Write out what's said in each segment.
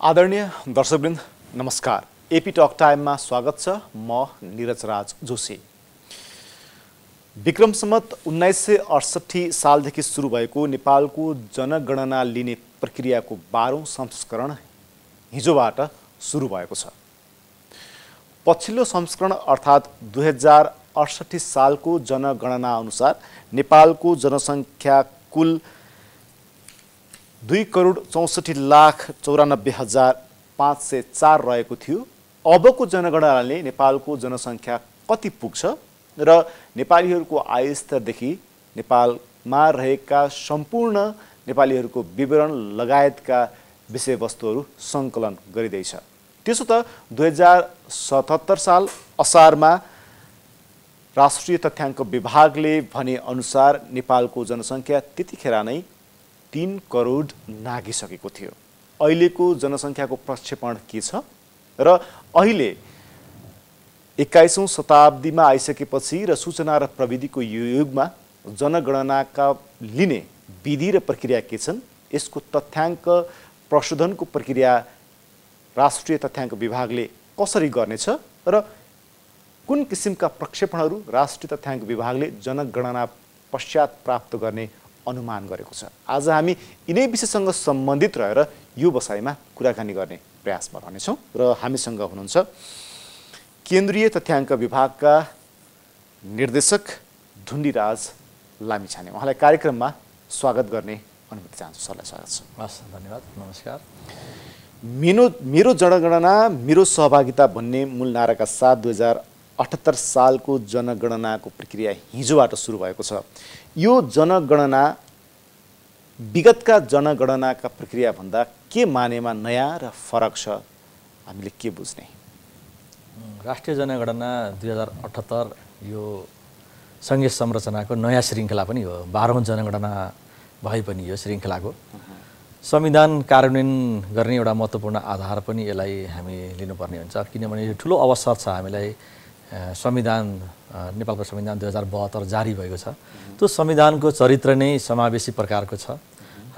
आदरणीय दर्शकवृन्द नमस्कार। AP talk टाइममा स्वागत छ। म निरज राज जोशी। विक्रम सम्मत उन्नाइस सय अडसट्ठी सालदेखि सुरु भएको नेपालको जनगणना लिने प्रक्रियाको बाह्रौँ संस्करण हिजोबाट सुरु भएको छ। पछिल्लो संस्करण अर्थात् दुई हजार अडसट्ठी सालको जनगणना अनुसार नेपालको जनसङ्ख्या कुल दुई करोड चौसठी लाख चौरानब्बे हजार पाँच सय चार रहेको थियो। अबको जनगणनाले नेपालको जनसङ्ख्या कति पुग्छ र नेपालीहरूको आयस्तरदेखि नेपालमा रहेका सम्पूर्ण नेपालीहरूको विवरण लगायतका विषयवस्तुहरू सङ्कलन गरिँदैछ। त्यसो त दुई हजार सतहत्तर साल असारमा राष्ट्रिय तथ्याङ्क विभागले भने अनुसार नेपालको जनसङ्ख्या त्यतिखेर नै तिन करोड नागिसकेको थियो। अहिलेको जनसङ्ख्याको प्रक्षेपण के छ? र अहिले एक्काइसौँ शताब्दीमा आइसकेपछि र सूचना र प्रविधिको यो युगमा जनगणनाका लिने विधि र प्रक्रिया के छन्? यसको तथ्याङ्क प्रशोधनको प्रक्रिया राष्ट्रिय तथ्याङ्क विभागले कसरी गर्नेछ? र कुन किसिमका प्रक्षेपणहरू राष्ट्रिय तथ्याङ्क विभागले जनगणना पश्चात प्राप्त गर्ने अनुमान गरेको छ। आज हामी यिनै विषयसँग सम्बन्धित रहेर यो बसाइमा कुराकानी गर्ने प्रयासमा रहनेछौँ र हामीसँग हुनुहुन्छ केन्द्रीय तथ्याङ्क विभागका निर्देशक धुन्डीराज लामिछाने। उहाँलाई कार्यक्रममा स्वागत गर्ने अनुमति चाहन्छु। सरलाई स्वागत छ। हस् धन्यवाद। नमस्कार। मेरो मेरो जनगणना मेरो सहभागिता भन्ने मूल नाराका साथ दुई हजार अठहत्तर सालको जनगणनाको प्रक्रिया हिजोबाट सुरु भएको छ। यो जनगणना विगतका जनगणनाका प्रक्रियाभन्दा के मानेमा नयाँ र फरक छ हामीले के बुझ्ने? राष्ट्रिय जनगणना दुई हजार अठहत्तर यो सङ्घीय संरचनाको नयाँ श्रृङ्खला पनि हो। बाह्रौँ जनगणना भए पनि यो श्रृङ्खलाको। संविधान कार्यान्वयन गर्ने एउटा महत्त्वपूर्ण आधार पनि यसलाई हामी लिनुपर्ने हुन्छ। किनभने यो ठुलो अवसर छ हामीलाई। संविधान नेपालको संविधान दुई हजार बहत्तर जारी भएको छ। त्यो संविधानको चरित्र नै समावेशी प्रकारको छ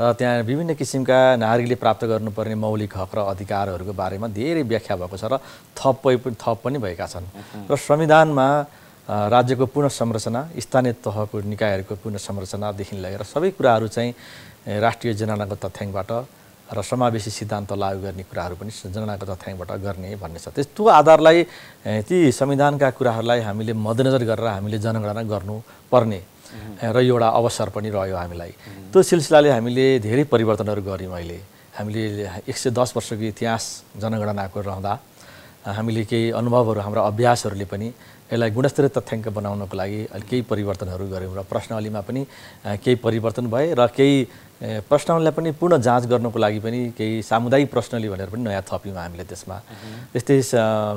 र त्यहाँ विभिन्न किसिमका नागरिकले प्राप्त गर्नुपर्ने मौलिक हक र अधिकारहरूको बारेमा धेरै व्याख्या भएको छ र थप थप पनि भएका छन्। र संविधानमा राज्यको पुनः संरचना स्थानीय तहको निकायहरूको पुनः संरचनादेखि लिएर सबै कुराहरू चाहिँ राष्ट्रिय जनगणनाको तथ्याङ्कबाट र समावेशी सिद्धान्त लागू गर्ने कुराहरू पनि जनगणनाको तथ्याङ्कबाट गर्ने भन्ने छ। त्यस्तो आधारलाई ती संविधानका कुराहरूलाई हामीले मध्यनजर गरेर हामीले जनगणना गर्नुपर्ने र एउटा अवसर पनि रह्यो हामीलाई। त्यो सिलसिलाले हामीले धेरै परिवर्तनहरू गऱ्यौँ अहिले। हामीले एक सय दस वर्षको इतिहास जनगणनाको रहँदा हामीले केही अनुभवहरू हाम्रा अभ्यासहरूले पनि यसलाई गुणस्तरीय तथ्याङ्क बनाउनको लागि अहिले केही परिवर्तनहरू गऱ्यौँ र प्रश्नावलीमा पनि केही परिवर्तन भए र केही प्रश्नावलीलाई पनि पूर्ण जाँच गर्नको लागि पनि केही सामुदायिक प्रश्नली भनेर पनि नयाँ थप्यौँ हामीले त्यसमा त्यस्तै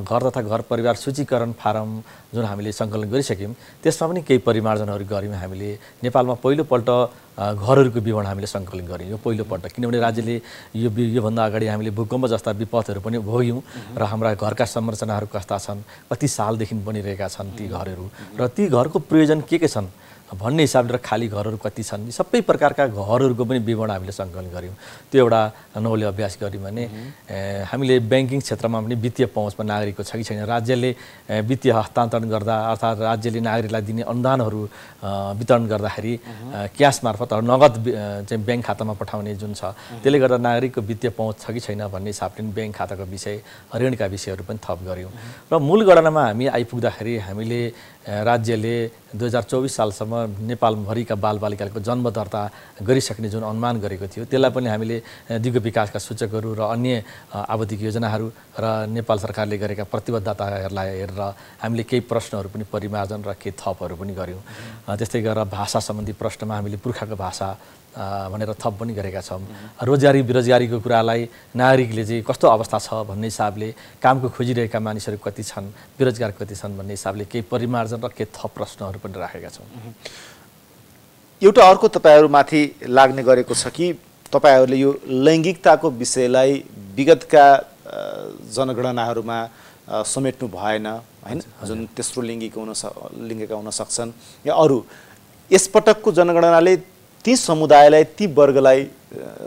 घर तथा घर परिवार सूचीकरण फारम जुन हामीले सङ्कलन गरिसक्यौँ त्यसमा पनि केही परिमार्जनहरू गऱ्यौँ हामीले। नेपालमा पहिलोपल्ट घरहरूको विवरण हामीले सङ्कलन गऱ्यौँ। यो पहिलोपल्ट। किनभने राज्यले यो योभन्दा अगाडि हामीले भूकम्प जस्ता विपदहरू पनि भोग्यौँ र हाम्रा घरका संरचनाहरू कस्ता छन् कति सालदेखि बनिरहेका छन् ती घरहरू र ती घरको प्रयोजन के के छन् भन्ने हिसाबले र खाली घरहरू कति छन् सबै प्रकारका घरहरूको पनि विवरण हामीले सङ्कलन गऱ्यौँ। त्यो एउटा नौले अभ्यास गऱ्यौँ भने हामीले ब्याङ्किङ क्षेत्रमा पनि वित्तीय पहुँचमा नागरिकको छ कि छैन? राज्यले वित्तीय हस्तान्तरण गर्दा अर्थात् राज्यले नागरिकलाई दिने अनुदानहरू वितरण गर्दाखेरि क्यास मार्फत नगद चाहिँ ब्याङ्क खातामा पठाउने जुन छ त्यसले गर्दा नागरिकको वित्तीय पहुँच छ कि छैन भन्ने हिसाबले पनि ब्याङ्क खाताको विषय ऋणका विषयहरू पनि थप गऱ्यौँ। र मूल गणनामा हामी आइपुग्दाखेरि हामीले राज्यले दुई हजार चौबिस सालसम्म नेपालभरिका बालबालिकाको जन्म दर्ता गरिसक्ने जुन अनुमान गरेको थियो त्यसलाई पनि हामीले दिगो विकासका सूचकहरू र अन्य आवधिक योजनाहरू र नेपाल सरकारले गरेका प्रतिबद्धताहरूलाई हेरेर हामीले केही प्रश्नहरू पनि परिमार्जन र केही थपहरू पनि गऱ्यौँ त्यस्तै गरेर भाषा सम्बन्धी प्रश्नमा हामीले पुर्खाको भाषा भनेर थप पनि गरेका छौँ। रोजगारी बेरोजगारीको कुरालाई नागरिकले चाहिँ कस्तो अवस्था छ भन्ने हिसाबले कामको खोजिरहेका मानिसहरू कति छन् बेरोजगार कति छन् भन्ने हिसाबले केही परिमार्जन र केही थप प्रश्नहरू पनि राखेका छौँ। एउटा अर्को तपाईँहरूमाथि लाग्ने गरेको छ कि तपाईँहरूले यो लैङ्गिकताको विषयलाई विगतका जनगणनाहरूमा समेट्नु भएन होइन? जुन तेस्रो लिङ्गीको हुन लिङ्गका हुन सक्छन्। या अरू यसपटकको जनगणनाले ती समुदायलाई ती वर्गलाई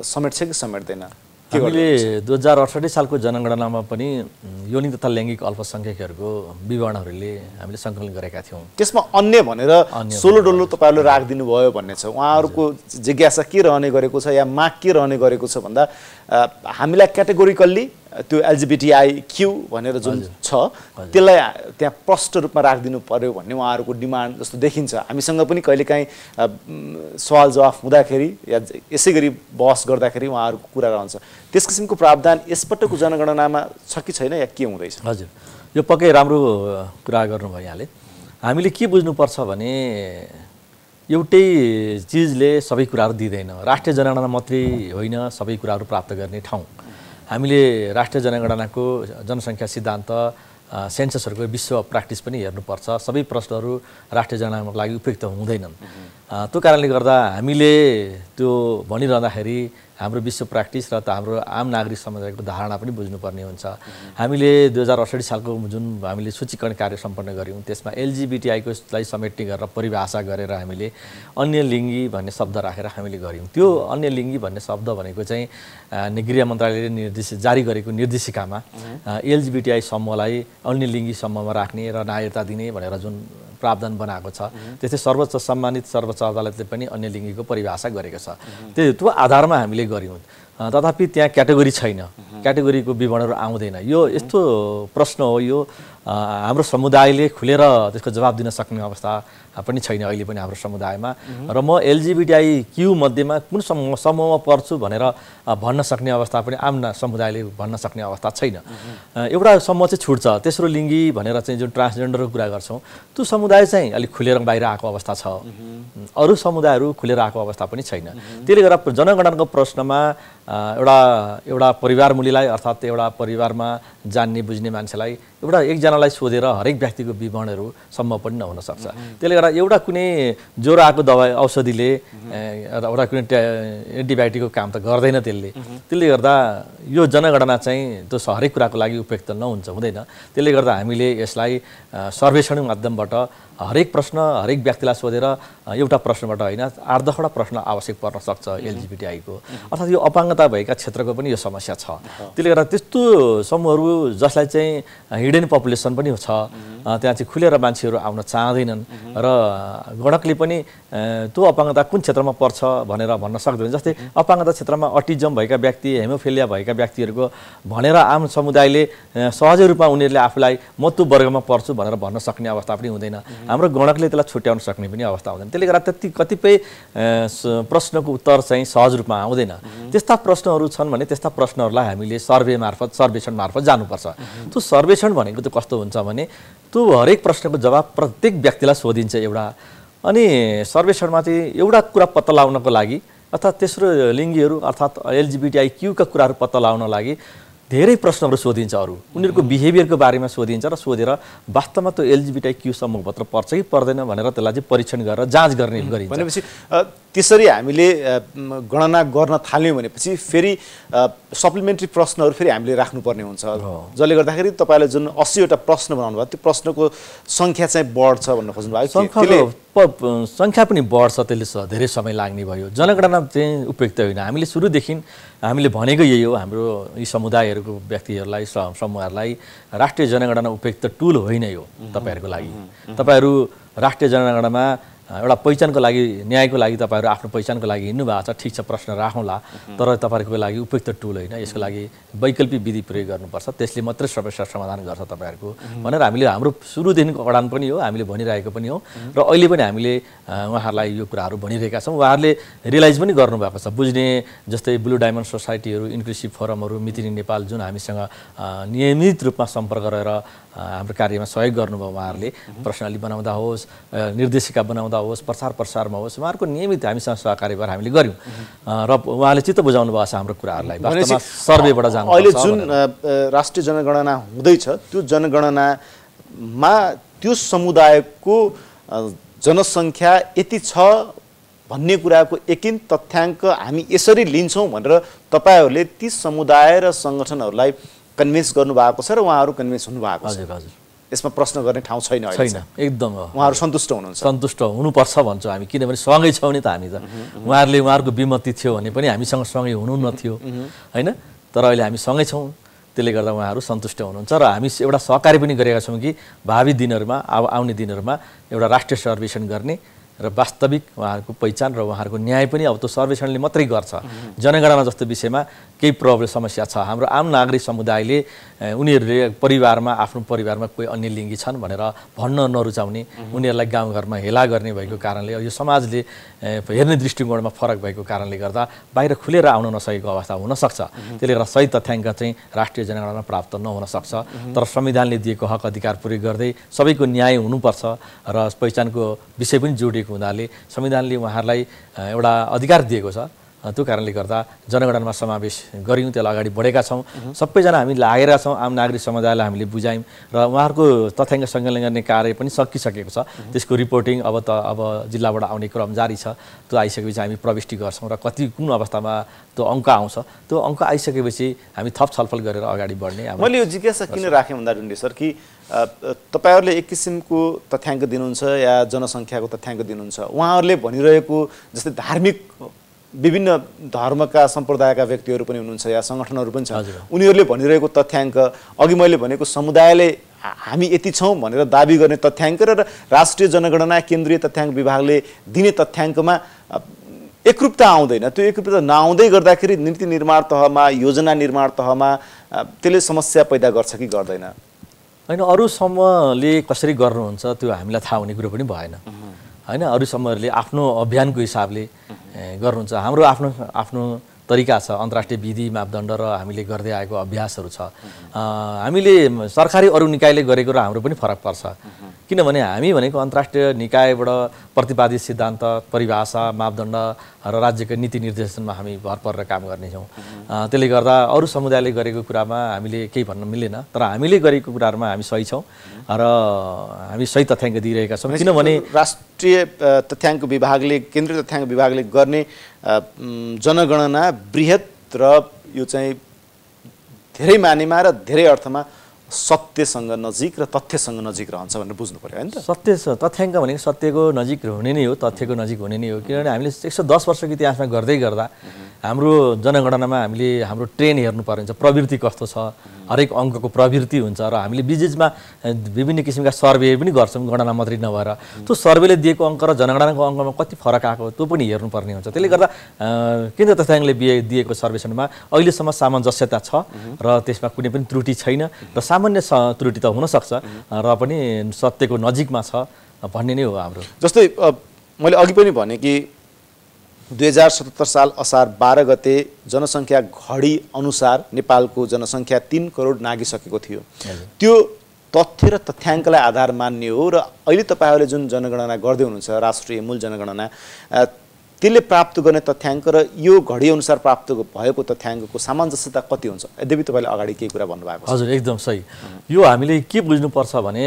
समेट्छ कि समेट्दैन? हामीले दुई हजार अडसठी सालको जनगणनामा पनि योनि तथा लैङ्गिक अल्पसङ्ख्यकहरूको विवरणहरूले हामीले सङ्कलन गरेका थियौँ। त्यसमा अन्य भनेर सोलो डोलो तपाईँहरूले राखिदिनु भयो भन्ने छ। उहाँहरूको जिज्ञासा के रहने गरेको छ या माग के रहने गरेको छ भन्दा हामीलाई क्याटेगोरिकल्ली त्यो एलजिबिटिआई क्यु भनेर जुन छ त्यसलाई त्यहाँ प्रष्ट रूपमा राखिदिनु पर्यो भन्ने उहाँहरूको डिमान्ड जस्तो देखिन्छ। हामीसँग पनि कहिलेकाहीँ सवाल जवाफ हुँदाखेरि या यसै गरी बहस गर्दाखेरि उहाँहरूको कुरा रहन्छ। त्यस किसिमको प्रावधान यसपटकको जनगणनामा छ कि छैन या के हुँदैछ? हजुर। यो पक्कै राम्रो कुरा गर्नुभयो यहाँले। हामीले के बुझ्नुपर्छ भने एउटै चिजले सबै कुराहरू दिँदैन। राष्ट्रिय जनगणना मात्रै होइन सबै कुराहरू प्राप्त गर्ने ठाउँ। हामीले राष्ट्रिय जनगणनाको जनसङ्ख्या सिद्धान्त सेन्ससहरूको विश्व प्र्याक्टिस पनि हेर्नुपर्छ। सबै प्रश्नहरू राष्ट्रिय जनगणनाको लागि उपयुक्त हुँदैनन्। त्यो कारणले गर्दा हामीले त्यो भनिरहँदाखेरि हाम्रो विश्व प्र्याक्टिस र त हाम्रो आम नागरिक समुदायको धारणा पनि बुझ्नुपर्ने हुन्छ। हामीले दुई हजार अडसठी सालको जुन हामीले सूचीकरण कार्य सम्पन्न गऱ्यौँ त्यसमा एलजिबिटिआईको लाई समेट्ने गरेर परिभाषा गरेर हामीले अन्य लिङ्गी भन्ने शब्द राखेर हामीले गऱ्यौँ। त्यो अन्य लिङ्गी भन्ने शब्द भनेको चाहिँ गृह मन्त्रालयले निर्देशित जारी गरेको निर्देशिकामा एलजिबिटिआई समूहलाई अन्य लिङ्गी समूहमा राख्ने र नागरिकता दिने भनेर जुन प्रावधान बनाएको छ। त्यस्तै सर्वोच्च सम्मानित सर्वोच्च अदालतले पनि अन्य लिङ्गीको परिभाषा गरेको छ। त्यो त्यो आधारमा हामीले गऱ्यौँ। तथापि त्यहाँ क्याटेगोरी छैन। क्याटेगोरीको विवरणहरू आउँदैन। यो यस्तो प्रश्न हो। यो हाम्रो समुदायले खुलेर त्यसको जवाब दिन सक्ने अवस्था पनि छैन अहिले पनि हाम्रो समुदायमा। र म एलजिबिटिआई क्यु मध्येमा कुन समूह समूहमा पर्छु भनेर भन्न सक्ने अवस्था पनि आम समुदायले भन्न सक्ने अवस्था छैन। एउटा समूह चाहिँ छुट्छ तेस्रो लिङ्गी भनेर चाहिँ जुन ट्रान्सजेन्डरको कुरा गर्छौँ त्यो समुदाय चाहिँ अलिक खुलेर बाहिर आएको अवस्था छ। अरू समुदायहरू खुलेर आएको अवस्था पनि छैन। त्यसले गर्दा जनगणनाको प्रश्नमा एउटा एउटा परिवार मुलीलाई अर्थात् एउटा परिवारमा जान्ने बुझ्ने मान्छेलाई एउटा एकजनालाई सोधेर हरेक व्यक्तिको विवरणहरू सम्भव पनि नहुन सक्छ। त्यसले गर्दा एउटा कुनै ज्वरो आएको दबाई औषधिले एउटा कुनै एन्टिबायोटिकको काम त गर्दैन त्यसले। त्यसले गर्दा यो जनगणना चाहिँ त्यो हरेक कुराको लागि उपयुक्त नहुन्छ हुँदैन। त्यसले गर्दा हामीले यसलाई सर्वेक्षण माध्यमबाट हरेक प्रश्न हरेक व्यक्तिलाई सोधेर एउटा प्रश्नबाट होइन आठ दसवटा प्रश्न आवश्यक पर्न सक्छ एलजिबिटिआईको। अर्थात् यो अपाङ्गता भएका क्षेत्रको पनि यो समस्या छ। त्यसले गर्दा त्यस्तो समूहहरू जसलाई चाहिँ हिडन पपुलेसन पनि छ त्यहाँ चाहिँ खुलेर मान्छेहरू आउन चाहँदैनन् र गणकले पनि त्यो अपाङ्गता कुन क्षेत्रमा पर्छ भनेर भन्न सक्दैन। जस्तै अपाङ्गता क्षेत्रमा अटिजम भएका व्यक्ति हेमोफेलिया भएका व्यक्तिहरूको भनेर आम समुदायले सहजै रूपमा उनीहरूले आफूलाई म त्यो वर्गमा पर्छु भनेर भन्न सक्ने अवस्था पनि हुँदैन। हाम्रो गणकले त्यसलाई छुट्याउन सक्ने पनि अवस्था हुँदैन। त्यसले गर्दा त्यति कतिपय प्रश्नको उत्तर चाहिँ सहज रूपमा आउँदैन। त्यस्ता प्रश्नहरू छन् भने त्यस्ता प्रश्नहरूलाई हामीले सर्वे मार्फत सर्वेक्षण मार्फत जानुपर्छ। त्यो सर्वेक्षण भनेको चाहिँ कस्तो हुन्छ भने त्यो हरेक प्रश्नको जवाब प्रत्येक व्यक्तिलाई सोधिन्छ एउटा। अनि सर्वेक्षणमा चाहिँ एउटा कुरा पत्ता लगाउनको लागि अर्थात् तेस्रो लिङ्गीहरू अर्थात् एलजिबिटिआई क्युका कुराहरू पत्ता लगाउन लागि धेरै प्रश्नहरू सोधिन्छ अरू। उनीहरूको बिहेभियरको बारेमा सोधिन्छ र सोधेर वास्तवमा त्यो एलजिबिटाई क्यू समूहभित्र पर्छ कि पर्दैन भनेर त्यसलाई चाहिँ परीक्षण गरेर जाँच गर्ने गरिन्छ। भनेपछि त्यसरी हामीले गणना गर्न थाल्यौँ भनेपछि फेरि सप्लिमेन्ट्री प्रश्नहरू फेरि हामीले राख्नुपर्ने हुन्छ। जसले गर्दाखेरि तपाईँले जुन अस्सीवटा प्रश्न बनाउनु भयो त्यो प्रश्नको सङ्ख्या चाहिँ बढ्छ भन्न खोज्नु भयो सङ्ख्या पनि बढ्छ त्यसले धेरै समय लाग्ने भयो। जनगणना चाहिँ उपयुक्त होइन। हामीले सुरुदेखि हामीले भनेको यही हो हाम्रो यी समुदायहरूको व्यक्तिहरूलाई समूहहरूलाई राष्ट्रिय जनगणना उपयुक्त टुल होइन यो तपाईँहरूको लागि। तपाईँहरू राष्ट्रिय जनगणनामा एउटा पहिचानको लागि न्यायको लागि तपाईँहरू आफ्नो पहिचानको लागि हिँड्नु भएको छ ठिक छ प्रश्न राखौँला। तर तपाईँहरूको लागि उपयुक्त टुल होइन यसको लागि वैकल्पिक विधि प्रयोग गर्नुपर्छ। त्यसले मात्रै समस्या समाधान गर्छ तपाईँहरूको। भनेर हामीले हाम्रो सुरुदेखिको अडान पनि हो हामीले भनिरहेको पनि हो। र अहिले पनि हामीले उहाँहरूलाई यो कुराहरू भनिरहेका छौँ। उहाँहरूले रियलाइज पनि गर्नुभएको छ। बुझ्ने जस्तै ब्लु डायमन्ड सोसाइटीहरू इन्क्लुसिभ फोरमहरू मितिनी नेपाल जुन हामीसँग नियमित रूपमा सम्पर्क रहेर हाम्रो कार्यमा सहयोग गर्नुभयो उहाँहरूले। प्रश्नावली बनाउँदा होस् निर्देशिका बनाउँदा होस् प्रचार प्रसारमा होस् उहाँहरूको नियमित हामीसँग सहकारी भएर हामीले गऱ्यौँ। र उहाँले चित्त बुझाउनु भएको छ हाम्रो कुराहरूलाई। सर्वेबाट जानु अहिले जुन राष्ट्रिय जनगणना हुँदैछ त्यो जनगणनामा त्यो समुदायको जनसङ्ख्या यति छ भन्ने कुराको एकिन तथ्याङ्क हामी यसरी लिन्छौँ भनेर तपाईँहरूले ती समुदाय र सङ्गठनहरूलाई कन्भिन्स गर्नुभएको छ र उहाँहरू कन्भिन्स हुनुभएको छ। हजुर हजुर। यसमा प्रश्न गर्ने ठाउँ छैन छैन। एकदम। उहाँहरू सन्तुष्ट हुनुहुन्छ। सन्तुष्ट हुनुपर्छ भन्छौँ हामी किनभने सँगै छौँ नि त हामी त। उहाँहरूले उहाँहरूको विमति थियो भने पनि हामीसँग सँगै हुनु नथ्यो होइन? तर अहिले हामी सँगै छौँ त्यसले गर्दा उहाँहरू सन्तुष्ट हुनुहुन्छ र हामी एउटा सहकारी पनि गरेका छौँ कि भावी दिनहरूमा अब आउने दिनहरूमा एउटा राष्ट्रिय सर्वेक्षण गर्ने र वास्तविक उहाँहरूको पहिचान र उहाँहरूको न्याय पनि अब त्यो सर्वेक्षणले मात्रै गर्छ। जनगणना जस्तो विषयमा केही प्रब्लम समस्या छ। हाम्रो आम नागरिक समुदायले उनीहरूले परिवारमा आफ्नो परिवारमा कोही अन्य लिङ्गी छन् भनेर भन्न नरुचाउने उनीहरूलाई गाउँघरमा हेला गर्ने भएको कारणले यो समाजले हेर्ने दृष्टिकोणमा फरक भएको कारणले गर्दा बाहिर खुलेर आउन नसकेको अवस्था हुनसक्छ। त्यसले गर्दा सही तथ्याङ्क चाहिँ राष्ट्रिय जनगणना प्राप्त नहुन सक्छ तर संविधानले दिएको हक अधिकार प्रयोग गर्दै सबैको न्याय हुनुपर्छ र पहिचानको विषय पनि जोडिएको हुनाले संविधानले उहाँहरूलाई एउटा अधिकार दिएको छ। त्यो कारणले गर्दा जनगणनामा समावेश गऱ्यौँ त्यसलाई अगाडि बढेका छौँ। सबैजना हामी लागेका छौँ आम नागरिक समुदायलाई हामीले बुझायौँ र उहाँहरूको तथ्याङ्क सङ्कलन गर्ने कार्य पनि सकिसकेको छ। त्यसको रिपोर्टिङ अब त अब जिल्लाबाट आउने क्रम जारी छ। त्यो आइसकेपछि हामी प्रविष्टि गर्छौँ र कति कुन अवस्थामा त्यो अङ्क आउँछ त्यो अङ्क आइसकेपछि हामी थप छलफल गरेर अगाडि बढ्ने मैले यो जिज्ञासा किन राखेँ भन्दा डुन्डे सर कि तपाईँहरूले एक किसिमको तथ्याङ्क दिनुहुन्छ या जनसङ्ख्याको तथ्याङ्क दिनुहुन्छ। उहाँहरूले भनिरहेको जस्तै धार्मिक विभिन्न धर्मका सम्प्रदायका व्यक्तिहरू पनि हुनुहुन्छ या सङ्गठनहरू पनि छ। उनीहरूले भनिरहेको तथ्याङ्क अघि मैले भनेको समुदायले हामी यति छौँ भनेर दावी गर्ने तथ्याङ्क र राष्ट्रिय जनगणना केन्द्रीय तथ्याङ्क विभागले दिने तथ्याङ्कमा एकरूपता आउँदैन। त्यो एकरूपता नआउँदै गर्दाखेरि नीति निर्माण तहमा योजना निर्माण तहमा त्यसले समस्या पैदा गर्छ कि गर्दैन। होइन अरू समूहले कसरी गर्नुहुन्छ त्यो हामीलाई थाहा हुने कुरो पनि भएन। होइन अरू समूहहरूले आफ्नो अभियानको हिसाबले गर्नुहुन्छ। हाम्रो आफ्नो आफ्नो तरिका छ अन्तर्राष्ट्रिय विधि मापदण्ड र हामीले गर्दै आएको अभ्यासहरू छ। हामीले सरकारी अरू निकायले गरेको र हाम्रो पनि फरक पर्छ। किनभने हामी भनेको अन्तर्राष्ट्रिय निकायबाट प्रतिपादित सिद्धान्त परिभाषा मापदण्ड र राज्यको नीति निर्देशनमा हामी भर परेर काम गर्नेछौँ त्यसले गर्दा अरू समुदायले गरेको कुरामा हामीले केही भन्न मिलेन तर हामीले गरेको कुराहरूमा हामी सही छौँ र हामी सही तथ्याङ्क दिइरहेका छौँ। किनभने राष्ट्रिय तथ्याङ्क विभागले केन्द्रीय तथ्याङ्क विभागले गर्ने जनगणना बृहत र यो चाहिँ धेरै मानेमा र धेरै अर्थमा सत्यसँग नजिक र तथ्यसँग नजिक रहन्छ भनेर बुझ्नु पऱ्यो होइन सत्य तथ्याङ्क भनेको सत्यको नजिक हुने नै हो तथ्यको नजिक हुने नै हो। किनभने हामीले एक सय दस वर्षको इतिहासमा गर्दै गर्दा हाम्रो जनगणनामा हामीले हाम्रो ट्रेन हेर्नु पर्ने हुन्छ प्रवृत्ति कस्तो छ हरेक अङ्कको प्रवृत्ति हुन्छ र हामीले बिजिजमा विभिन्न किसिमका सर्वे पनि गर्छौँ गणना मात्रै नभएर। त्यो सर्वेले दिएको अङ्क र जनगणनाको अङ्कमा कति फरक आएको त्यो पनि हेर्नुपर्ने हुन्छ। त्यसले गर्दा केन्द्र तथ्याङ्कले दिएको सर्वेक्षणमा अहिलेसम्म सामञ्जस्यता छ र त्यसमा कुनै पनि त्रुटि छैन र सामान्य त्रुटि त हुनसक्छ। र पनि सत्यको नजिकमा छ भन्ने नै हो हाम्रो। जस्तै मैले अघि पनि भने कि दुई हजार सतहत्तर साल असार बाह्र गते जनसङ्ख्या घडी अनुसार नेपालको जनसङ्ख्या तिन करोड नागिसकेको थियो। त्यो तथ्य र तथ्याङ्कलाई आधार मान्ने हो र अहिले तपाईँहरूले जुन जनगणना गर्दै हुनुहुन्छ राष्ट्रिय मूल जनगणना त्यसले प्राप्त गर्ने तथ्याङ्क र यो घडी अनुसार प्राप्त भएको तथ्याङ्कको सामञ्जस्यता कति हुन्छ? यद्यपि तपाईँले अगाडि केही कुरा भन्नुभएको हजुर एकदम सही। यो हामीले के बुझ्नुपर्छ भने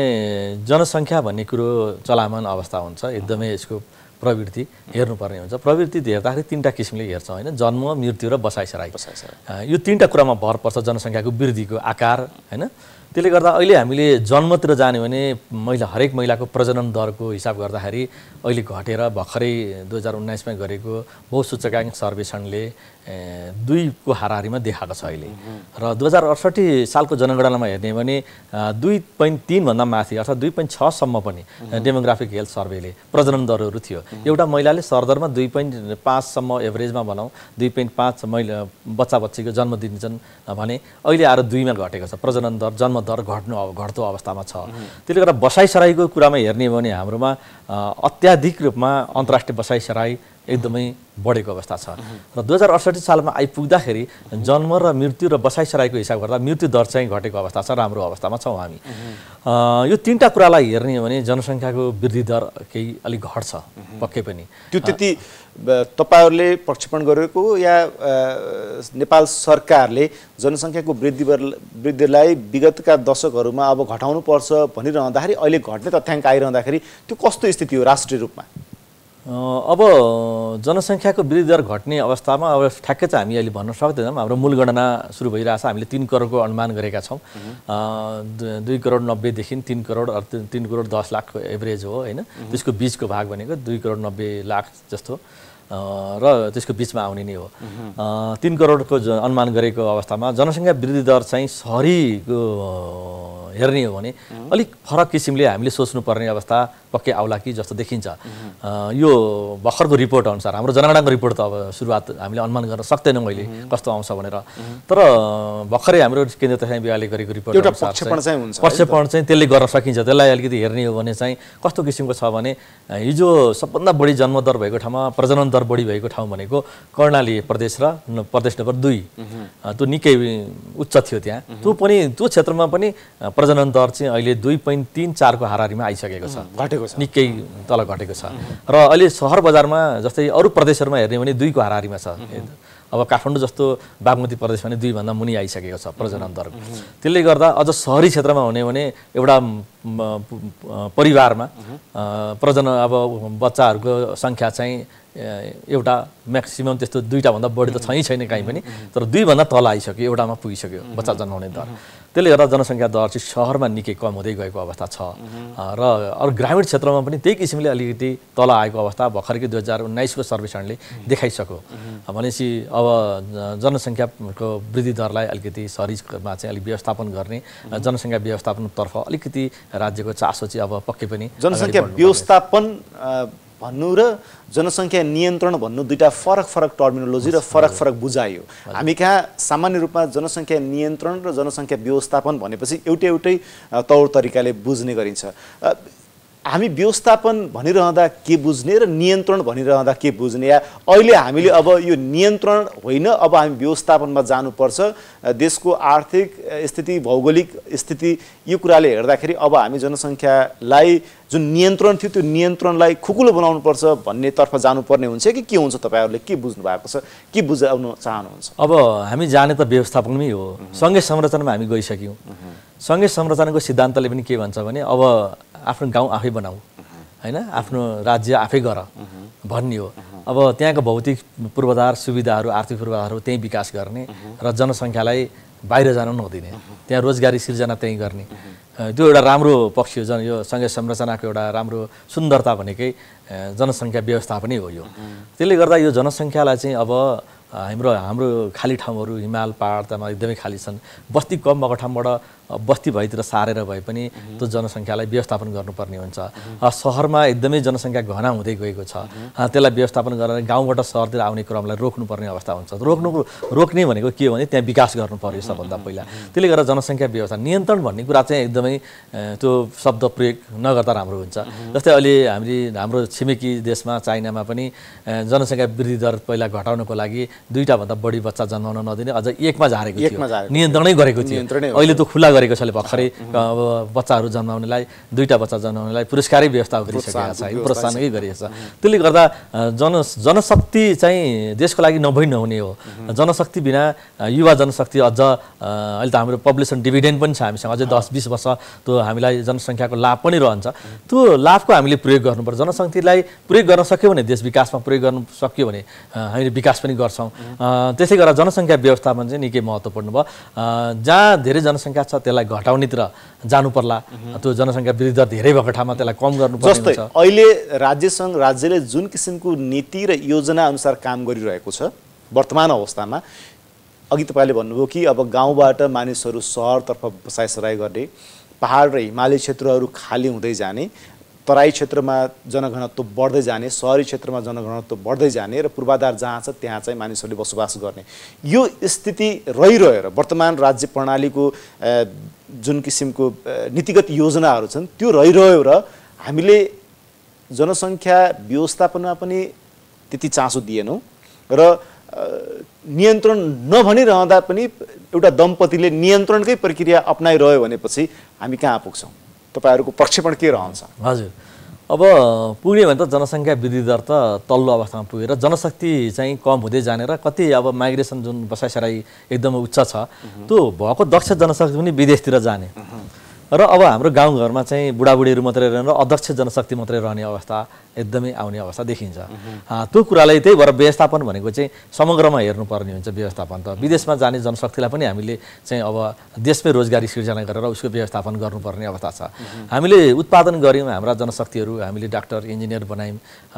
जनसङ्ख्या भन्ने कुरो चलामान अवस्था हुन्छ एकदमै यसको प्रवृत्ति हेर्नुपर्ने हुन्छ। प्रवृत्ति हेर्दाखेरि तिनवटा किसिमले हेर्छौँ होइन? जन्म मृत्यु र बसाइसराई। यो तिनवटा कुरामा भर पर्छ जनसङ्ख्याको वृद्धिको आकार होइन? त्यसले गर्दा अहिले हामीले जन्मतिर जाने भने महिला हरेक महिलाको प्रजनन दरको हिसाब गर्दाखेरि अहिले घटेर भर्खरै दुई हजार उन्नाइसमा गरेको बहुसूचकाङ्क सर्वेक्षणले दुईको हाराहारीमा देखाएको छ अहिले। र दुई हजार अडसट्ठी सालको जनगणनामा हेर्ने भने दुई पोइन्ट तिनभन्दा माथि अर्थात् दुई पोइन्ट छसम्म पनि डेमोग्राफिक हेल्थ सर्वेले प्रजनन दरहरू थियो। एउटा महिलाले सरदरमा दुई पोइन्ट पाँचसम्म एभरेजमा भनौँ दुई पोइन्ट पाँच महिला बच्चा बच्चीको जन्म दिन्छन् भने अहिले आएर दुईमा घटेको छ प्रजनन दर जन्म दर घट्नु घट्दो अवस्थामा छ। त्यसले गर्दा बसाइसराईको कुरामा हेर्ने हो भने हाम्रोमा अत्याधिक रूपमा अन्तर्राष्ट्रिय बसाइसराई एकदमै बढेको अवस्था छ। र दुई हजार अडसठी सालमा आइपुग्दाखेरि जन्म र मृत्यु र बसाइसराईको हिसाब गर्दा मृत्यु दर चाहिँ घटेको अवस्था छ राम्रो अवस्थामा छौँ हामी। यो तिनवटा कुरालाई हेर्ने हो भने जनसङ्ख्याको वृद्धि दर केही अलिक घट्छ पक्कै पनि। त्यो त्यति तपाईँहरूले प्रक्षेपण गरेको या नेपाल सरकारले जनसङ्ख्याको वृद्धि वृद्धिलाई विगतका दशकहरूमा अब घटाउनु पर्छ भनिरहँदाखेरि अहिले घट्ने तथ्याङ्क आइरहँदाखेरि त्यो कस्तो स्थिति हो राष्ट्रिय रूपमा? अब जनसङ्ख्याको वृद्धि दर घट्ने अवस्थामा अब ठ्याक्कै चाहिँ हामी अहिले भन्न सक्दैनौँ। हाम्रो मूल गणना सुरु भइरहेछ। हामीले तिन करोडको अनुमान गरेका छौँ। दुई करोड नब्बेदेखि तिन करोड तिन करोड दस लाखको एभरेज हो होइन? त्यसको बिचको भाग भनेको दुई करोड नब्बे लाख जस्तो। र त्यसको बिचमा आउने नै हो। तिन करोडको ज- अनुमान गरेको अवस्थामा जनसङ्ख्या वृद्धि दर चाहिँ सहरीको हेर्ने हो भने अलिक फरक किसिमले हामीले सोच्नुपर्ने अवस्था पक्कै आउला कि जस्तो देखिन्छ। यो भर्खरको रिपोर्ट अनुसार हाम्रो जनगणनाको रिपोर्ट त अब सुरुवात हामीले अनुमान गर्न सक्दैनौँ अहिले कस्तो आउँछ भनेर। तर भर्खरै हाम्रो केन्द्रीय तथा विभागले गरेको रिपोर्ट प्रक्षेपण चाहिँ त्यसले गर्न सकिन्छ त्यसलाई अलिकति हेर्ने हो भने चाहिँ कस्तो किसिमको छ भने हिजो सबभन्दा बढी जन्मदर भएको ठाउँमा प्रजनन दर बढी भएको ठाउँ भनेको कर्णाली प्रदेश र प्रदेश नम्बर दुई। त्यो निकै उच्च थियो त्यहाँ। त्यो पनि त्यो क्षेत्रमा पनि प्रजनन दर चाहिँ अहिले दुई पोइन्ट तिन चारको हाराहारीमा आइसकेको छ। घटेको छ। निकै तल घटेको छ। र अहिले सहर बजारमा जस्तै अरू प्रदेशहरूमा हेर्ने भने दुईको हाराहारीमा छ। अब काठमाडौँ जस्तो बागमती प्रदेश भने दुईभन्दा मुनि आइसकेको छ प्रजनन दर त्यसले गर्दा अझ सहरी क्षेत्रमा हुने भने एउटा परिवारमा अ, प्रजनन अब बच्चाहरूको सङ्ख्या चाहिँ एउटा म्याक्सिमम् त्यस्तो दुईवटाभन्दा बढी त छै छैन काहीँ पनि तर दुईभन्दा तल आइसक्यो एउटामा पुगिसक्यो बच्चा जन्माउने दर। त्यसले गर्दा जनसङ्ख्या दर चाहिँ सहरमा निकै कम हुँदै गएको अवस्था छ। र अरू ग्रामीण क्षेत्रमा पनि त्यही किसिमले अलिकति तल आएको अवस्था भर्खरकै दुई हजार उन्नाइसको सर्वेक्षणले देखाइसक्यो। भनेपछि अब जनसङ्ख्याको वृद्धि दरलाई अलिकति सहरीमा चाहिँ अलिक व्यवस्थापन गर्ने जनसङ्ख्या व्यवस्थापनतर्फ अलिकति राज्यको चासो चाहिँ अब पक्कै पनि जनसङ्ख्या। व्यवस्थापन भन्नु र जनसङ्ख्या नियन्त्रण भन्नु दुईटा फरक फरक टर्मिनोलोजी र फरक फरक बुझाइयो। हामी कहाँ सामान्य रूपमा जनसङ्ख्या नियन्त्रण र जनसङ्ख्या व्यवस्थापन भनेपछि एउटै एउटै तौर तरिकाले बुझ्ने गरिन्छ। हामी व्यवस्थापन भनिरहँदा के बुझ्ने र नियन्त्रण भनिरहँदा के बुझ्ने या अहिले हामीले अब यो नियन्त्रण होइन अब हामी व्यवस्थापनमा जानुपर्छ। देशको आर्थिक स्थिति भौगोलिक स्थिति यो कुराले हेर्दाखेरि अब हामी जनसङ्ख्यालाई जुन नियन्त्रण थियो त्यो नियन्त्रणलाई खुकुलो बनाउनुपर्छ भन्नेतर्फ जानुपर्ने हुन्छ कि के हुन्छ तपाईँहरूले? के बुझ्नु भएको छ? के बुझाउन चाहनुहुन्छ? अब हामी जाने त व्यवस्थापनमै हो। सँगै संरचनामा हामी गइसक्यौँ। सँगै संरचनाको सिद्धान्तले पनि के भन्छ भने अब आफ्नो गाउँ आफै बनाऊ। होइन? आफ्नो राज्य आफै गर। भन्ने हो। अब त्यहाँको भौतिक पूर्वाधार सुविधाहरू आर्थिक पूर्वाधारहरू त्यहीँ विकास गर्ने र जनसङ्ख्यालाई बाहिर जान नदिने। त्यहाँ रोजगारी सिर्जना त्यहीँ गर्ने। त्यो एउटा राम्रो पक्ष हो। जन यो सँगै संरचनाको एउटा राम्रो सुन्दरता भनेकै जनसङ्ख्या व्यवस्थापनै हो यो। त्यसले गर्दा यो जनसङ्ख्यालाई चाहिँ अब हाम्रो हाम्रो खाली ठाउँहरू हिमाल पहाडमा एकदमै खाली छन्। बस्ती कम भएको ठाउँबाट बस्ती भइतिर सारेर भए पनि त्यो जनसङ्ख्यालाई व्यवस्थापन गर्नुपर्ने हुन्छ। सहरमा एकदमै जनसङ्ख्या घना हुँदै गएको छ। त्यसलाई व्यवस्थापन गरेर गाउँबाट सहरतिर आउने क्रमलाई रोक्नुपर्ने अवस्था हुन्छ। रोक्नुको रोक्ने भनेको के हो भने त्यहाँ विकास गर्नु पर्यो सबभन्दा पहिला। त्यसले गर्दा जनसङ्ख्या व्यवस्था नियन्त्रण भन्ने कुरा चाहिँ एकदमै त्यो शब्द प्रयोग नगर्दा राम्रो हुन्छ। जस्तै अहिले हामीले हाम्रो छिमेकी देशमा चाइनामा पनि जनसङ्ख्या वृद्धि दर पहिला घटाउनको लागि दुईवटाभन्दा बढी बच्चा जन्माउन नदिने अझ एकमा झारेको थियो। नियन्त्रणै गरेको थियो। अहिले त खुल्ला गरेको छ अहिले भर्खरै। अब बच्चाहरू जन्माउनेलाई दुईवटा बच्चा जन्माउनेलाई पुरस्कारै व्यवस्था गरिसकेको छ। होइन प्रोत्साहनै गरिएको छ। त्यसले गर्दा जन जनशक्ति चाहिँ देशको लागि नभई नहुने हो। जनशक्ति बिना युवा जनशक्ति अझ अहिले त हाम्रो पपुलेसन डिभिडेन्ड पनि छ हामीसँग। अझै दस बिस वर्ष त्यो हामीलाई जनसङ्ख्याको लाभ पनि रहन्छ। त्यो लाभको हामीले प्रयोग गर्नुपर्छ। जनशक्तिलाई प्रयोग गर्न सक्यो भने देश विकासमा प्रयोग गर्न सक्यो भने हामीले विकास पनि गर्छौँ। अ, त्यसै गरेर जनसङ्ख्या व्यवस्थापन चाहिँ निकै महत्त्वपूर्ण भयो। जहाँ धेरै जनसङ्ख्या छ त्यसलाई घटाउनेतिर जानु पर्ला त्यो जनसङ्ख्या वृद्धि दर धेरै भएको ठाउँमा त्यसलाई कम गर्नुपर्ने जस्तै अहिले राज्यसँग राज्यले जुन किसिमको नीति र योजना अनुसार काम गरिरहेको छ वर्तमान अवस्थामा अघि तपाईँले भन्नुभयो कि अब गाउँबाट मानिसहरू सहरतर्फ बसाइसराई गर्ने पहाड र हिमाली क्षेत्रहरू खाली हुँदै जाने तराई क्षेत्रमा जनघनत्व बढ्दै जाने सहरी क्षेत्रमा जनघनत्व बढ्दै जाने र पूर्वाधार जहाँ छ त्यहाँ चाहिँ मानिसहरूले बसोबास गर्ने। यो स्थिति रहिरहेर वर्तमान राज्य प्रणालीको जुन किसिमको नीतिगत योजनाहरू छन् त्यो रहिरह्यो र हामीले जनसङ्ख्या व्यवस्थापनमा पनि त्यति चासो दिएनौँ र नियन्त्रण नभनिरहँदा पनि एउटा दम्पतिले नियन्त्रणकै प्रक्रिया अप्नाइरह्यो भनेपछि हामी कहाँ पुग्छौँ? तपाईँहरूको प्रक्षेपण के रहन्छ? हजुर। अब पुग्यो भने त जनसङ्ख्या वृद्धि दर त तल्लो अवस्थामा पुगेर जनशक्ति चाहिँ कम हुँदै जाने र कति अब माइग्रेसन जुन बसाइसराई एकदमै उच्च छ त्यो भएको दक्ष जनशक्ति पनि विदेशतिर जाने। र अब हाम्रो गाउँघरमा चाहिँ बुढाबुढीहरू मात्रै रहेन र अध्यक्ष जनशक्ति मात्रै रहने अवस्था। एकदमै आउने अवस्था देखिन्छ। त्यो कुरालाई त्यही भएर व्यवस्थापन भनेको चाहिँ समग्रमा हेर्नुपर्ने हुन्छ व्यवस्थापन त। विदेशमा जाने जनशक्तिलाई पनि हामीले चाहिँ अब देशमै रोजगारी सिर्जना गरेर उसको व्यवस्थापन गर्नुपर्ने अवस्था छ। हामीले उत्पादन गऱ्यौँ हाम्रा जनशक्तिहरू हामीले डाक्टर इन्जिनियर बनायौँ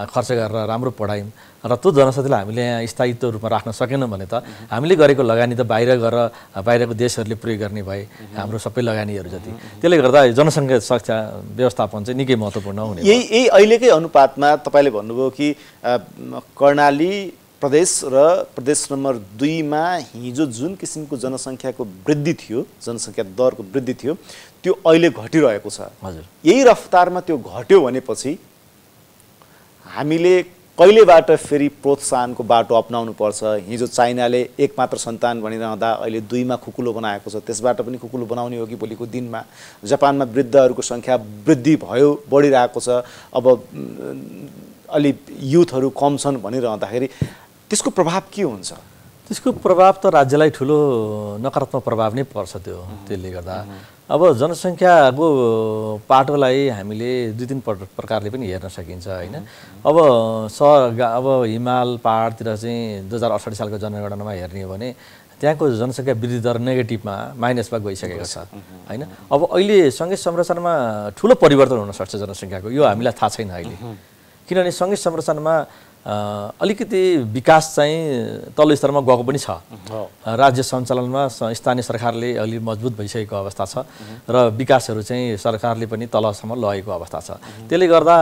खर्च गरेर राम्रो पढायौँ र त्यो जनशक्तिलाई हामीले यहाँ स्थायित्व रूपमा राख्न सकेनौँ भने त हामीले गरेको लगानी त बाहिर गएर बाहिरको देशहरूले प्रयोग गर्ने भए हाम्रो सबै लगानीहरू जति। त्यसले गर्दा जनसङ्ख्या सुरक्षा व्यवस्थापन चाहिँ निकै महत्त्वपूर्ण हुने यही यही अहिलेकै अनुपातमा तपाईँले भन्नुभयो कि कर्णाली प्रदेश र प्रदेश नम्बर दुईमा हिजो जुन किसिमको जनसङ्ख्याको वृद्धि थियो जनसङ्ख्या दरको वृद्धि थियो त्यो अहिले घटिरहेको छ। हजुर। यही रफ्तारमा त्यो घट्यो भनेपछि हामीले कहिलेबाट फेरि प्रोत्साहनको बाटो अप्नाउनु पर्छ हिजो चाइनाले एक मात्र सन्तान भनिरहँदा अहिले दुईमा खुकुलो बनाएको छ। त्यसबाट पनि खुकुलो बनाउने हो कि भोलिको दिनमा? जापानमा वृद्धहरूको सङ्ख्या वृद्धि भयो बढिरहेको छ। अब अलि युथहरू कम छन् भनिरहँदाखेरि त्यसको प्रभाव के हुन्छ? त्यसको प्रभाव त राज्यलाई ठुलो नकारात्मक प्रभाव नै पर्छ त्यो त्यसले गर्दा। अब जनसङ्ख्याको पाटोलाई हामीले दुई तिन प्र- प्रकारले पनि हेर्न सकिन्छ होइन? अब सहर अब हिमाल पाहाडतिर चाहिँ दुई हजार अडसठी सालको जनगणनामा हेर्ने हो भने त्यहाँको जनसङ्ख्या वृद्धि दर नेगेटिभमा माइनसमा गइसकेको छ होइन? अब अहिले सङ्घीय संरचनामा ठुलो परिवर्तन हुनसक्छ जनसङ्ख्याको यो हामीलाई थाहा छैन अहिले। किनभने सङ्घीय संरचनामा अलिकति विकास चाहिँ तल्लो स्तरमा गएको पनि छ। राज्य सञ्चालनमा स्थानीय सरकारले अलि मजबुत भइसकेको अवस्था छ र विकासहरू चाहिँ सरकारले पनि तलसम्म लगेको अवस्था छ। त्यसले गर्दा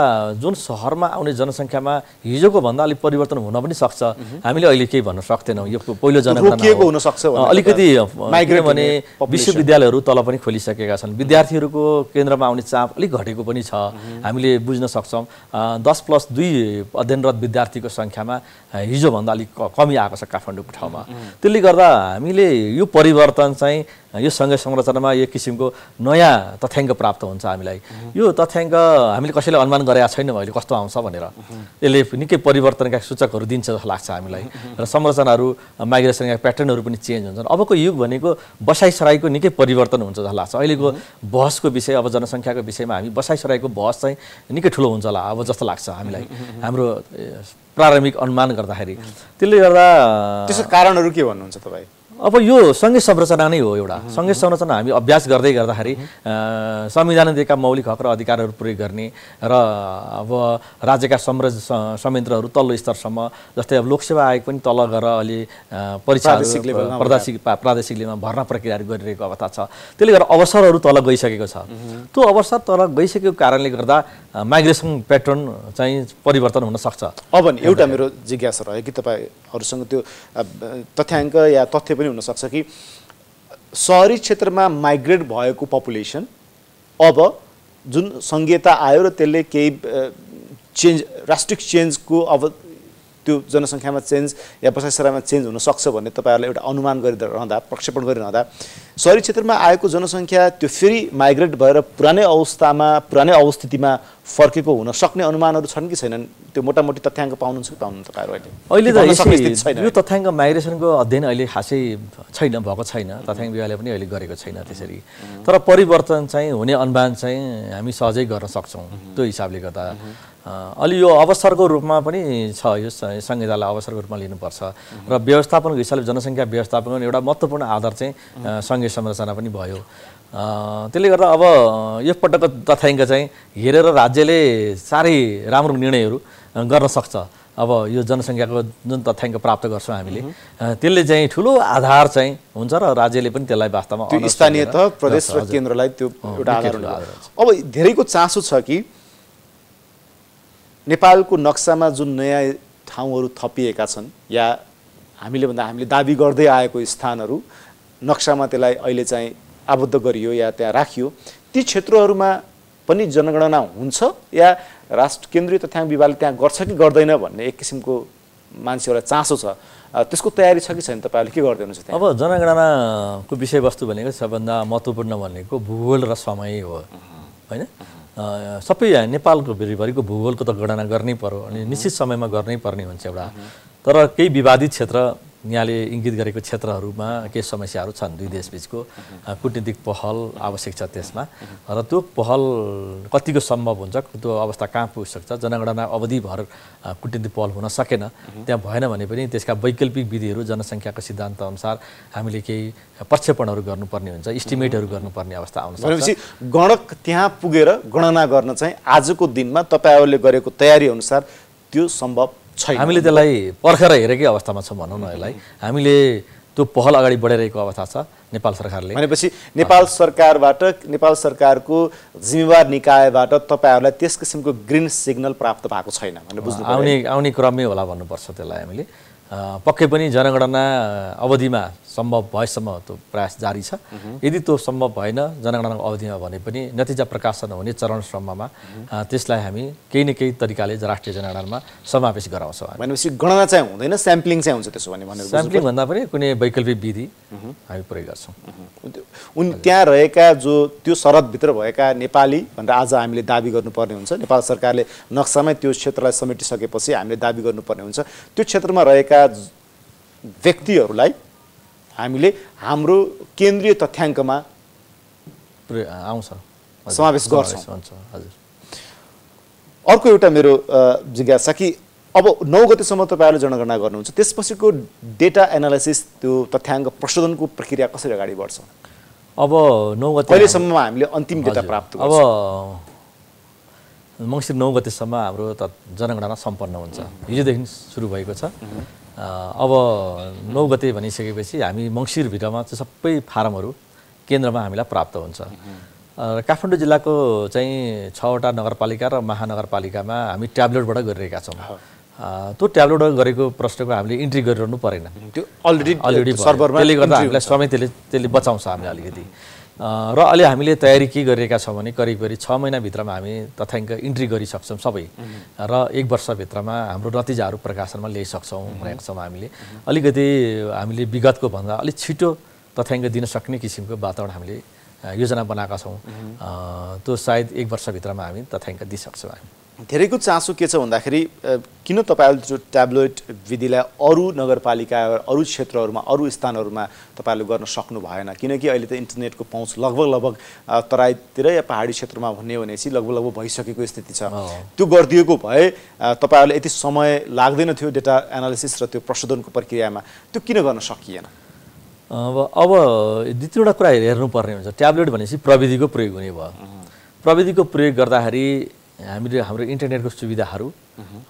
जुन सहरमा आउने जनसङ्ख्यामा हिजोको भन्दा अलिक परिवर्तन हुन पनि सक्छ। हामीले अहिले केही भन्न सक्दैनौँ। यो पहिलो जनगणना भन्ने अलिकति किनभने हुने population। विश्वविद्यालयहरू तल पनि खोलिसकेका छन्। विद्यार्थीहरूको केन्द्रमा आउने चाप अलिक घटेको पनि छ। हामीले बुझ्न सक्छौँ। दस प्लस दुई अध्ययनरत विद्यार्थीको सङ्ख्यामा हिजोभन्दा अलिक कमी आएको छ काठमाडौँको ठाउँमा। त्यसले गर्दा हामीले यो परिवर्तन चाहिँ यो सङ्घीय संरचनामा एक किसिमको नयाँ तथ्याङ्क प्राप्त हुन्छ हामीलाई। यो तथ्याङ्क हामीले कसैले अनुमान गरेका छैनौँ अहिले कस्तो आउँछ भनेर। यसले निकै परिवर्तनका सूचकहरू दिन्छ जस्तो लाग्छ हामीलाई। र संरचनाहरू माइग्रेसनका प्याटर्नहरू पनि चेन्ज हुन्छन्। अबको युग भनेको बसाइसराईको निकै परिवर्तन हुन्छ जस्तो लाग्छ। अहिलेको बहसको विषय अब जनसङ्ख्याको विषयमा हामी बसाइसराईको बहस चाहिँ निकै ठुलो हुन्छ होला अब जस्तो लाग्छ हामीलाई। हाम्रो प्रारम्भिक अनुमान गर्दाखेरि। त्यसले गर्दा त्यसको कारणहरू के भन्नुहुन्छ तपाईँ? अब यो सङ्घीय संरचना नै हो एउटा। सङ्घीय संरचना हामी अभ्यास गर्दै गर्दाखेरि अ, संविधानले दिएका मौलिक हक र अधिकारहरू प्रयोग गर्ने र अब राज्यका संर संयन्त्रहरू तल्लो स्तरसम्म जस्तै अब लोकसेवा आयोग पनि तल गएर अलि अ, प्रादेशिक प्रादेशिक लेभलमा भर्ना प्रक्रियाहरू गरिरहेको अवस्था छ। त्यसले गर्दा अवसरहरू तल गइसकेको छ। त्यो अवसर तल गइसकेको कारणले गर्दा माइग्रेसन प्याटर्न चाहिँ परिवर्तन हुन सक्छ। अब नि एउटा मेरो जिज्ञासा रह्यो कि तपाईँहरूसँग त्यो तथ्याङ्क या तथ्य पनि हुनसक्छ कि सहरी क्षेत्रमा माइग्रेट भएको पपुलेसन अब जुन सङ्घीयता आयो र त्यसले केही चेन्ज राष्ट्रिक चेन्जको अब त्यो जनसङ्ख्यामा चेन्ज या बसाइसराईमा चेन्ज हुनसक्छ भन्ने तपाईँहरूले एउटा अनुमान गरिरहँदा प्रक्षेपण गरिरहँदा सहरी क्षेत्रमा आएको जनसङ्ख्या त्यो फेरि माइग्रेट भएर पुरानै अवस्थामा पुरानै अवस्थितिमा फर्केको हुन सक्ने अनुमानहरू छन् कि छैनन्? त्यो मोटामोटी तथ्याङ्क पाउनुहुन्छ कि पाउनु तपाईँहरू अहिले? अहिले त यो तथ्याङ्क माइग्रेसनको अध्ययन अहिले खासै छैन भएको छैन। तथ्याङ्क विभागले पनि अहिले गरेको छैन त्यसरी। तर परिवर्तन चाहिँ हुने अनुमान चाहिँ हामी सहजै गर्न सक्छौँ। त्यो हिसाबले गर्दा। अलि यो अवसरको रूपमा पनि छ यो संहितालाई अवसरको रूपमा लिनुपर्छ। र व्यवस्थापनको हिसाबले जनसङ्ख्या व्यवस्थापनको एउटा महत्त्वपूर्ण आधार चाहिँ अ, सङ्घीय संरचना पनि भयो त्यसले गर्दा अब यो पटकको तथ्याङ्क चाहिँ हेरेर राज्यले साह्रै राम्रो निर्णयहरू गर्न सक्छ अब यो जनसङ्ख्याको जुन तथ्याङ्क प्राप्त गर्छौँ हामीले त्यसले चाहिँ ठुलो आधार चाहिँ हुन्छ र राज्यले पनि त्यसलाई वास्तवमा स्थानीय तह प्रदेश र। केन्द्रलाई त्यो एउटा आधार। अब धेरैको चासो छ कि नेपालको नक्सामा जुन नयाँ ठाउँहरू थपिएका छन् या हामीले भन्दा हामीले दाबी गर्दै आएको स्थानहरू नक्सामा त्यसलाई अहिले चाहिँ आबद्ध गरियो या त्यहाँ राखियो ती क्षेत्रहरूमा पनि जनगणना हुन्छ या राष्ट्र केन्द्रीय तथ्याङ्क विभागले त्यहाँ गर्छ कि गर्दैन भन्ने एक किसिमको मान्छेहरूलाई चासो छ। त्यसको तयारी छ कि छैन? तपाईँहरूले के गर्दै हुनुहुन्छ अब जनगणनाको विषयवस्तु भनेको सबभन्दा महत्त्वपूर्ण भनेको भूगोल र समय हो। होइन? सबै नेपालको भरिभरिको भूगोलको त गणना गर्नै पर्यो अनि निश्चित समयमा गर्नै पर्ने हुन्छ एउटा। तर केही विवादित क्षेत्र यहाँले इङ्गित गरेको क्षेत्रहरूमा केही समस्याहरू छन् दुई देशबिचको कुटनीतिक पहल आवश्यक छ त्यसमा। र त्यो पहल कतिको सम्भव हुन्छ त्यो अवस्था कहाँ पुगिसक्छ? जनगणना अवधिभर कुटनीतिक पहल हुन सकेन। त्यहाँ भएन भने पनि त्यसका वैकल्पिक विधिहरू जनसङ्ख्याको सिद्धान्त अनुसार हामीले केही प्रक्षेपणहरू गर्नुपर्ने हुन्छ इस्टिमेटहरू गर्नुपर्ने अवस्था आउन भनेपछि गणक त्यहाँ पुगेर गणना गर्न चाहिँ आजको दिनमा तपाईँहरूले गरेको तयारी अनुसार त्यो सम्भव छैन। हामीले त्यसलाई पर्खेर हेरेकै अवस्थामा छौँ भनौँ न यसलाई। हामीले त्यो पहल अगाडि बढाइरहेको अवस्था छ नेपाल सरकारले। भनेपछि नेपाल सरकारबाट नेपाल सरकारको जिम्मेवार निकायबाट तपाईँहरूलाई त्यस किसिमको ग्रिन सिग्नल प्राप्त भएको छैन भनेर बुझ्नु। आउने आउने क्रममै होला भन्नुपर्छ त्यसलाई हामीले। पक्कै पनि जनगणना अवधिमा सम्भव भएसम्म त्यो प्रयास जारी छ। यदि त्यो सम्भव भएन जनगणनाको अवधिमा भने पनि नतिजा प्रकाशन हुने चरणसम्ममा अ, त्यसलाई हामी केही न केही तरिकाले राष्ट्रिय जनगणनामा समावेश गराउँछौँ भनेपछि गणना चाहिँ हुँदैन स्याम्पलिङ चाहिँ हुन्छ त्यसो भने स्याम्पलिङ भन्दा पनि कुनै वैकल्पिक विधि हामी प्रयोग गर्छौँ। उन त्यहाँ रहेका जो त्यो सरहदभित्र भएका नेपाली भनेर आज हामीले दाबी गर्नुपर्ने हुन्छ। नेपाल सरकारले नक्सामै त्यो क्षेत्रलाई समेटिसकेपछि हामीले दाबी गर्नुपर्ने हुन्छ। त्यो क्षेत्रमा रहेका व्यक्तिहरूलाई हामीले हाम्रो केन्द्रीय तथ्याङ्कमा आउँछ। समावेश गर्छौँ। हजुर। अर्को एउटा मेरो जिज्ञासा कि अब नौ गतिसम्म तपाईँहरूले जनगणना गर्नुहुन्छ त्यसपछिको डेटा एनालाइसिस त्यो तथ्याङ्क प्रशोधनको प्रक्रिया कसरी अगाडि बढ्छ? अब नौ गते कहिलेसम्ममा हामीले अन्तिम डेटा। प्राप्त अब मङ्सिर नौ गतेसम्म हाम्रो त जनगणना सम्पन्न हुन्छ। हिजोदेखि सुरु भएको छ। अब नौ गते भनिसकेपछि हामी मङ्सिरभित्रमा चाहिँ सबै फारमहरू केन्द्रमा हामीलाई प्राप्त हुन्छ। अ, काठमाडौँ जिल्लाको चाहिँ छवटा नगरपालिका र महानगरपालिकामा हामी ट्याब्लेटबाट गरिरहेका छौँ। त्यो ट्याब्लेटबाट गरेको प्रश्नको हामीले इन्ट्री गरिरहनु परेन। त्यो अलरेडी अलरेडी सर्भरमा त्यसले गर्दा हामीलाई समय त्यसले त्यसले बचाउँछ हामीले अलिकति। र अहिले हामीले तयारी के गरिरहेका छौँ भने करिब करिब छ महिनाभित्रमा हामी तथ्याङ्क इन्ट्री गरिसक्छौँ सबै। र एक वर्षभित्रमा हाम्रो नतिजाहरू प्रकाशनमा ल्याइसक्छौँ भनेका छौँ हामीले। अलिकति हामीले विगतको भन्दा अलिक छिटो तथ्याङ्क दिन सक्ने किसिमको वातावरण हामीले योजना बनाएका छौँ। त्यो सायद एक वर्षभित्रमा हामी तथ्याङ्क दिइसक्छौँ हामी। धेरैको चासो के छ भन्दाखेरि किन तपाईँहरूले त्यो ट्याब्लेट विधिलाई अरू नगरपालिका अरू क्षेत्रहरूमा अरू स्थानहरूमा तपाईँहरूले गर्न सक्नु भएन? किनकि अहिले त इन्टरनेटको पहुँच लगभग लगभग तराईतिर या पहाडी क्षेत्रमा भन्ने भनेपछि लगभग लगभग भइसकेको स्थिति छ। त्यो गरिदिएको भए तपाईँहरूले यति समय लाग्दैन थियो डेटा एनालिसिस र त्यो प्रशोधनको प्रक्रियामा। त्यो किन गर्न सकिएन? अब अब दुई तिनवटा कुरा हेर्नुपर्ने हुन्छ। ट्याब्लेट भनेपछि प्रविधिको प्रयोग हुने भयो। प्रविधिको प्रयोग गर्दाखेरि हामीले हाम्रो इन्टरनेटको सुविधाहरू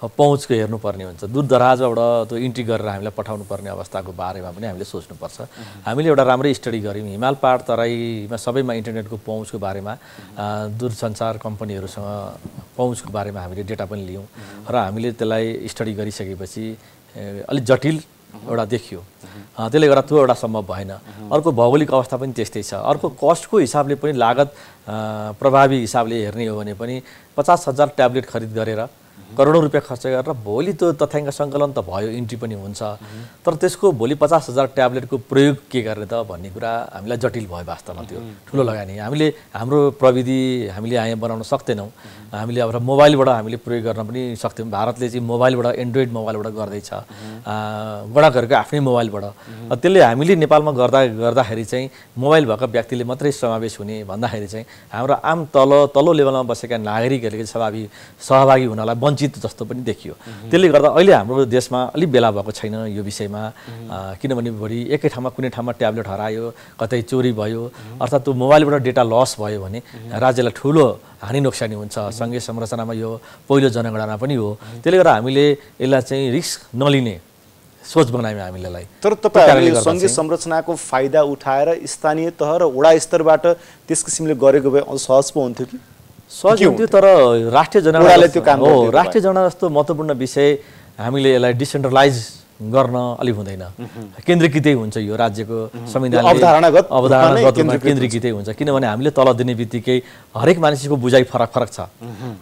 पहुँचको हेर्नुपर्ने हुन्छ। दूर दराजबाट त्यो इन्ट्री गरेर हामीलाई पठाउनु पर्ने अवस्थाको बारेमा पनि हामीले सोच्नुपर्छ। हामीले एउटा राम्रै स्टडी गऱ्यौँ। हिमाल पहाड तराईमा सबैमा इन्टरनेटको पहुँचको बारेमा दूरसञ्चार कम्पनीहरूसँग पहुँचको बारेमा हामीले डेटा पनि लियौँ। र हामीले त्यसलाई स्टडी गरिसकेपछि अलिक जटिल एउटा देखियो। त्यसले गर्दा त्यो एउटा सम्भव भएन। अर्को भौगोलिक अवस्था पनि त्यस्तै छ। अर्को कस्टको हिसाबले पनि लागत प्रभावी हिसाबले हेर्ने हो भने पनि पचास हजार ट्याब्लेट खरिद गरेर करोडौँ रुपियाँ खर्च गरेर भोलि त्यो तथ्याङ्क सङ्कलन त भयो इन्ट्री पनि हुन्छ। तर त्यसको भोलि पचास हजार ट्याब्लेटको प्रयोग के गर्ने त भन्ने कुरा हामीलाई जटिल भयो वास्तवमा त्यो। ठुलो लगानी। हामीले हाम्रो प्रविधि हामीले यहाँ बनाउन सक्दैनौँ। हामीले अब मोबाइलबाट हामीले प्रयोग गर्न पनि सक्थ्यौँ भारतले चाहिँ मोबाइलबाट एन्ड्रोइड मोबाइलबाट गर्दैछ। गणकहरूको आफ्नै मोबाइलबाट। त्यसले हामीले नेपालमा गर्दा गर्दाखेरि चाहिँ मोबाइल भएको व्यक्तिले मात्रै समावेश हुने भन्दाखेरि चाहिँ हाम्रो आम तल तल्लो लेभलमा बसेका नागरिकहरूले चाहिँ सहभागी हुनलाई वञ्चित जस्तो पनि देखियो। त्यसले गर्दा अहिले हाम्रो देशमा अलिक बेला भएको छैन यो विषयमा। किनभने भोलि एकै ठाउँमा कुनै ठाउँमा ट्याब्लेट हरायो कतै चोरी भयो अर्थात् त्यो मोबाइलबाट डेटा लस भयो भने राज्यलाई ठुलो हानि नोक्सानी हुन्छ। सङ्घीय संरचनामा यो पहिलो जनगणना पनि हो। त्यसले गर्दा हामीले यसलाई चाहिँ रिस्क नलिने सोच बनायौँ हामीले यसलाई तर तपाईँहरूले सङ्घीय संरचनाको फाइदा उठाएर स्थानीय तह र वडा स्तरबाट त्यस किसिमले गरेको भए अझ सहज पो हुन्थ्यो कि? सहज हुन्थ्यो तर राष्ट्रिय वडाले त्यो काम हो राष्ट्रिय जनगणना जस्तो महत्त्वपूर्ण विषय हामीले यसलाई डिसेन्ट्रलाइज गर्न अलि हुँदैन। केन्द्रीकृतै हुन्छ यो राज्यको संविधान अवधारणागत अवधारणागत केन्द्रीकृत हुन्छ। किनभने हामीले तल दिने बित्तिकै हरेक मानिसको बुझाइ फरक फरक छ।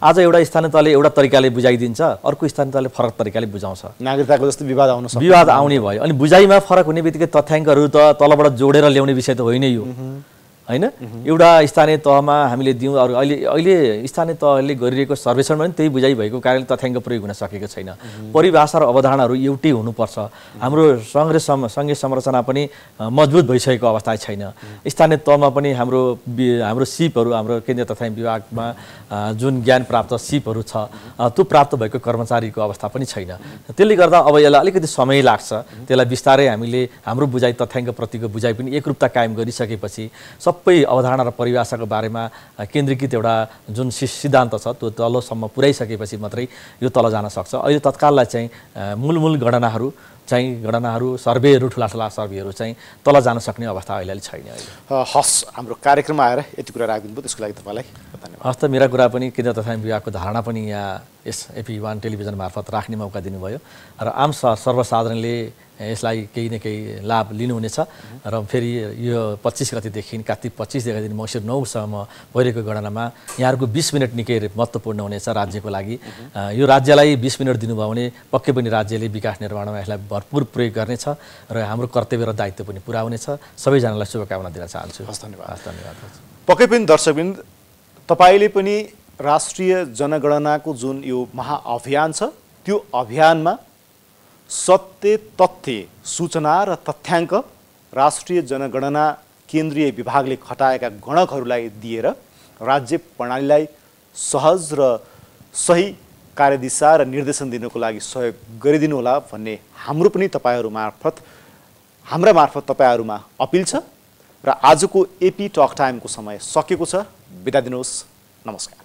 आज एउटा स्थानीय तहले एउटा तरिकाले बुझाइदिन्छ अर्को स्थानीय तहले फरक तरिकाले बुझाउँछ। नागरिकताको जस्तो विवाद आउन विवाद आउने भयो। अनि बुझाइमा फरक हुने बित्तिकै तथ्याङ्कहरू त तलबाट जोडेर ल्याउने विषय त होइन यो। होइन? एउटा स्थानीय तहमा हामीले दिउँ अरू अहिले अहिले स्थानीय तहले गरिरहेको सर्वेक्षणमा पनि त्यही बुझाइ भएको कारणले तथ्याङ्क प्रयोग हुन सकेको छैन। परिभाषा र अवधारणाहरू एउटै हुनुपर्छ। हाम्रो सङ्घ सम सङ्घीय संरचना पनि मजबुत भइसकेको अवस्था छैन। स्थानीय तहमा पनि हाम्रो हाम्रो सिपहरू हाम्रो केन्द्रीय तथ्याङ्क विभागमा जुन ज्ञान प्राप्त सिपहरू छ त्यो प्राप्त भएको कर्मचारीको अवस्था पनि छैन। त्यसले गर्दा अब यसलाई अलिकति समय लाग्छ। त्यसलाई बिस्तारै हामीले हाम्रो बुझाइ तथ्याङ्क प्रतिको बुझाइ पनि एकरूपता कायम गरिसकेपछि सबै अवधारणा र परिभाषाको बारेमा केन्द्रीकृत एउटा जुन सिद्धान्त छ त्यो तलसम्म पुर्याइसकेपछि मात्रै यो तल जान सक्छ। अहिले तत्काललाई चाहिँ मूल मूल गणनाहरू चाहिँ गणनाहरू सर्वेहरू ठुला ठुला सर्वेहरू चाहिँ तल जान सक्ने अवस्था अहिले अहिले छैन अहिले। हस् हाम्रो कार्यक्रममा आएर यति कुरा राखिदिनु त्यसको लागि तपाईँलाई धन्यवाद। हस् त मेरा कुरा पनि केन्द्र तथा विभागको धारणा पनि यहाँ यस एपी वान टेलिभिजन मार्फत राख्ने मौका दिनुभयो। र आम सर्वसाधारणले यसलाई केही न केही लाभ लिनुहुनेछ। र फेरि यो पच्चिस गतिदेखि कार्तिक पच्चिस गतिदेखि मङ्सिर नौसम्म भइरहेको गणनामा यहाँहरूको बिस मिनट निकै महत्त्वपूर्ण हुनेछ राज्यको लागि। यो राज्यलाई बिस मिनट दिनुभयो भने पक्कै पनि राज्यले विकास निर्माणमा यसलाई भरपुर प्रयोग गर्नेछ र हाम्रो कर्तव्य र दायित्व पनि पुरा हुनेछ। सबैजनालाई शुभकामना दिन चाहन्छु। हस् धन्यवाद। धन्यवाद पक्कै पनि दर्शकबिन तपाईँले पनि राष्ट्रिय जनगणनाको जुन यो महाअभियान छ त्यो अभियानमा सत्य तथ्य सूचना र तथ्याङ्क राष्ट्रिय जनगणना केन्द्रीय विभागले खटाएका गणकहरूलाई दिएर राज्य प्रणालीलाई सहज र सही कार्यदिशा र निर्देशन दिनको लागि सहयोग गरिदिनुहोला भन्ने हाम्रो पनि तपाईँहरू मार्फत हाम्रा मार्फत तपाईँहरूमा अपिल छ र आजको एपी टक टाइमको समय सकेको छ। बिदा दिनुहोस्। नमस्कार।